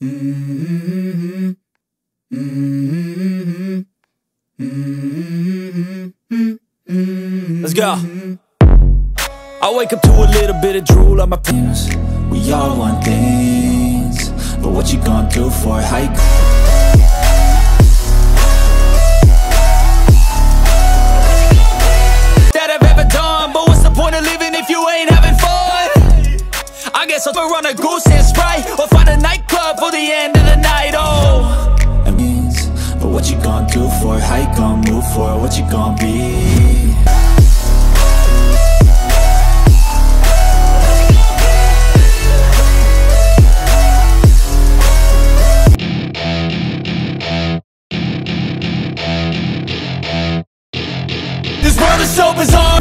Let's go. I wake up to a little bit of drool on my penis. We all want things, but what you gonna do for a hike? that I've ever done. But what's the point of living if you ain't having fun? I guess I'll run a goose and sprite or find a nightclub do for it? How you gon' move for it? What you gon' be? This world is so bizarre